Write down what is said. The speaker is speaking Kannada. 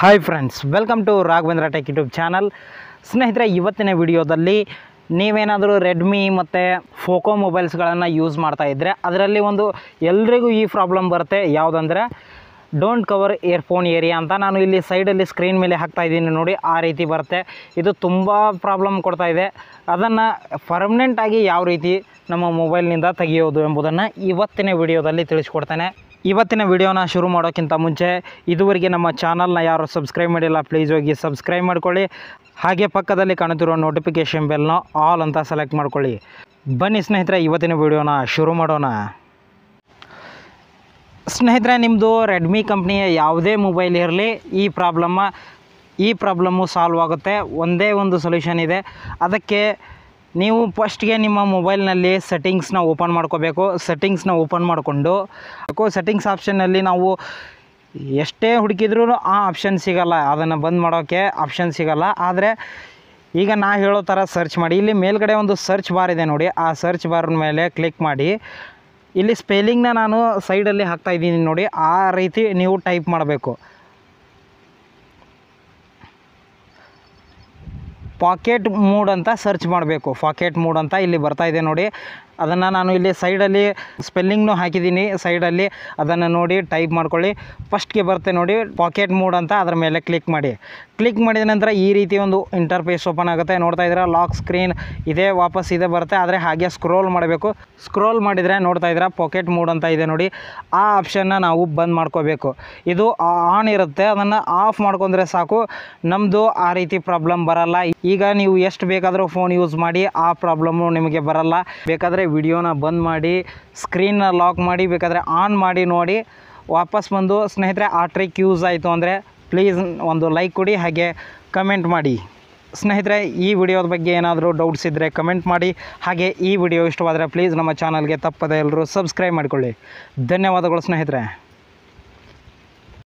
Hi friends welcome to Raghavendra tech YouTube channel ಸ್ನೇಹಿತರೆ, ಇವತ್ತಿನ ವಿಡಿಯೋದಲ್ಲಿ ನೀವೇನಾದರೂ ರೆಡ್ಮಿ ಮತ್ತು ಫೋಕೋ ಮೊಬೈಲ್ಸ್ಗಳನ್ನು ಯೂಸ್ ಮಾಡ್ತಾ ಇದ್ದರೆ ಅದರಲ್ಲಿ ಒಂದು ಎಲ್ರಿಗೂ ಈ ಪ್ರಾಬ್ಲಮ್ ಬರುತ್ತೆ. ಯಾವುದಂದರೆ ಡೋಂಟ್ ಕವರ್ ಇಯರ್ಫೋನ್ ಏರಿಯಾ ಅಂತ ನಾನು ಇಲ್ಲಿ ಸೈಡಲ್ಲಿ ಸ್ಕ್ರೀನ್ ಮೇಲೆ ಹಾಕ್ತಾ ಇದ್ದೀನಿ ನೋಡಿ, ಆ ರೀತಿ ಬರುತ್ತೆ. ಇದು ತುಂಬ ಪ್ರಾಬ್ಲಮ್ ಕೊಡ್ತಾ ಇದೆ. ಅದನ್ನು ಪರ್ಮನೆಂಟಾಗಿ ಯಾವ ರೀತಿ ನಮ್ಮ ಮೊಬೈಲ್ನಿಂದ ತೆಗೆಯೋದು ಎಂಬುದನ್ನು ಇವತ್ತಿನ ವಿಡಿಯೋದಲ್ಲಿ ತಿಳಿಸ್ಕೊಡ್ತೇನೆ. ಇವತ್ತಿನ ವಿಡಿಯೋನ ಶುರು ಮಾಡೋಕ್ಕಿಂತ ಮುಂಚೆ ಇದುವರೆಗೆ ನಮ್ಮ ಚಾನಲ್ನ ಯಾರು ಸಬ್ಸ್ಕ್ರೈಬ್ ಮಾಡಿಲ್ಲ ಪ್ಲೀಸ್ ಹೋಗಿ ಸಬ್ಸ್ಕ್ರೈಬ್ ಮಾಡ್ಕೊಳ್ಳಿ. ಹಾಗೆ ಪಕ್ಕದಲ್ಲಿ ಕಾಣುತ್ತಿರುವ ನೋಟಿಫಿಕೇಷನ್ ಬೆಲ್ನ ಆಲ್ ಅಂತ ಸೆಲೆಕ್ಟ್ ಮಾಡ್ಕೊಳ್ಳಿ. ಬನ್ನಿ ಸ್ನೇಹಿತರೆ, ಇವತ್ತಿನ ವಿಡಿಯೋನ ಶುರು ಮಾಡೋಣ. ಸ್ನೇಹಿತರೆ ನಿಮ್ಮದು ರೆಡ್ಮಿ ಕಂಪ್ನಿಯ ಯಾವುದೇ ಮೊಬೈಲ್ ಇರಲಿ, ಈ ಪ್ರಾಬ್ಲಮ್ಮ ಈ ಪ್ರಾಬ್ಲಮ್ಮು ಸಾಲ್ವ್ ಆಗುತ್ತೆ. ಒಂದೇ ಒಂದು ಸೊಲ್ಯೂಷನ್ ಇದೆ. ಅದಕ್ಕೆ ನೀವು ಫಸ್ಟ್ಗೆ ನಿಮ್ಮ ಮೊಬೈಲ್ನಲ್ಲಿ ಸೆಟ್ಟಿಂಗ್ಸ್ನ ಓಪನ್ ಮಾಡ್ಕೋಬೇಕು. ಸೆಟ್ಟಿಂಗ್ಸ್ನ ಓಪನ್ ಮಾಡಿಕೊಂಡು ಸೆಟ್ಟಿಂಗ್ಸ್ ಆಪ್ಷನ್ನಲ್ಲಿ ನಾವು ಎಷ್ಟೇ ಹುಡುಕಿದ್ರೂ ಆ ಆಪ್ಷನ್ ಸಿಗೋಲ್ಲ. ಅದನ್ನು ಬಂದ್ ಮಾಡೋಕ್ಕೆ ಆಪ್ಷನ್ ಸಿಗೋಲ್ಲ. ಆದರೆ ಈಗ ನಾ ಹೇಳೋ ಥರ ಸರ್ಚ್ ಮಾಡಿ. ಇಲ್ಲಿ ಮೇಲ್ಗಡೆ ಒಂದು ಸರ್ಚ್ ಬಾರ್ ಇದೆ ನೋಡಿ. ಆ ಸರ್ಚ್ ಬಾರ್ ಮೇಲೆ ಕ್ಲಿಕ್ ಮಾಡಿ. ಇಲ್ಲಿ ಸ್ಪೆಲ್ಲಿಂಗ್ನ ನಾನು ಸೈಡಲ್ಲಿ ಹಾಕ್ತಾ ಇದ್ದೀನಿ ನೋಡಿ. ಆ ರೀತಿ ನೀವು ಟೈಪ್ ಮಾಡಬೇಕು. ಪಾಕೆಟ್ ಮೂಡ್ ಅಂತ ಸರ್ಚ್ ಮಾಡಬೇಕು. ಪಾಕೆಟ್ ಮೂಡ್ ಅಂತ ಇಲ್ಲಿ ಬರ್ತಾ ಇದೆ ನೋಡಿ. ಅದನ್ನು ನಾನು ಇಲ್ಲಿ ಸೈಡಲ್ಲಿ ಸ್ಪೆಲ್ಲಿಂಗ್ನು ಹಾಕಿದ್ದೀನಿ. ಸೈಡಲ್ಲಿ ಅದನ್ನು ನೋಡಿ ಟೈಪ್ ಮಾಡ್ಕೊಳ್ಳಿ. ಫಸ್ಟ್ಗೆ ಬರುತ್ತೆ ನೋಡಿ ಪಾಕೆಟ್ ಮೂಡ್ ಅಂತ ಅದರ ಮೇಲೆ ಕ್ಲಿಕ್ ಮಾಡಿ. ಕ್ಲಿಕ್ ಮಾಡಿದ ನಂತರ ಈ ರೀತಿ ಒಂದು ಇಂಟರ್ಫೇಸ್ ಓಪನ್ ಆಗುತ್ತೆ. ನೋಡ್ತಾ ಇದ್ದೀರಾ, ಲಾಕ್ ಸ್ಕ್ರೀನ್ ಇದೇ, ವಾಪಸ್ ಇದೆ, ಬರುತ್ತೆ. ಆದರೆ ಹಾಗೆ ಸ್ಕ್ರೋಲ್ ಮಾಡಬೇಕು. ಸ್ಕ್ರೋಲ್ ಮಾಡಿದರೆ ನೋಡ್ತಾ ಇದ್ದೀರಾ, ಪಾಕೆಟ್ ಮೂಡ್ ಅಂತ ಇದೆ ನೋಡಿ. ಆ ಆಪ್ಷನ್ನ ನಾವು ಬಂದ್ ಮಾಡ್ಕೋಬೇಕು. ಇದು ಆನ್ ಇರುತ್ತೆ. ಅದನ್ನು ಆಫ್ ಮಾಡ್ಕೊಂಡ್ರೆ ಸಾಕು. ನಮ್ಮದು ಆ ರೀತಿ ಪ್ರಾಬ್ಲಮ್ ಬರಲ್ಲ. ಈಗ ನೀವು ಎಷ್ಟು ಬೇಕಾದರೂ ಫೋನ್ ಯೂಸ್ ಮಾಡಿ ಆ ಪ್ರಾಬ್ಲಮ್ಮು ನಿಮಗೆ ಬರಲ್ಲ. ಬೇಕಾದರೆ ವಿಡಿಯೋನ ಬಂದ್ ಮಾಡಿ ಸ್ಕ್ರೀನ್ನ ಲಾಕ್ ಮಾಡಿ, ಬೇಕಾದರೆ ಆನ್ ಮಾಡಿ ನೋಡಿ, ವಾಪಸ್ ಬಂದು ಸ್ನೇಹಿತರೆ, ಆ ಟ್ರಿಕ್ ಯೂಸ್ ಆಯಿತು ಅಂದರೆ ಪ್ಲೀಸ್ ಒಂದು ಲೈಕ್ ಕೊಡಿ, ಹಾಗೆ ಕಮೆಂಟ್ ಮಾಡಿ. ಸ್ನೇಹಿತರೆ, ಈ ವಿಡಿಯೋದ ಬಗ್ಗೆ ಏನಾದರೂ ಡೌಟ್ಸ್ ಇದ್ದರೆ ಕಮೆಂಟ್ ಮಾಡಿ, ಹಾಗೆ ಈ ವಿಡಿಯೋ ಇಷ್ಟವಾದರೆ ಪ್ಲೀಸ್ ನಮ್ಮ ಚಾನಲ್ಗೆ ತಪ್ಪದೆ ಎಲ್ಲರೂ ಸಬ್ಸ್ಕ್ರೈಬ್ ಮಾಡಿಕೊಳ್ಳಿ. ಧನ್ಯವಾದಗಳು ಸ್ನೇಹಿತರೆ.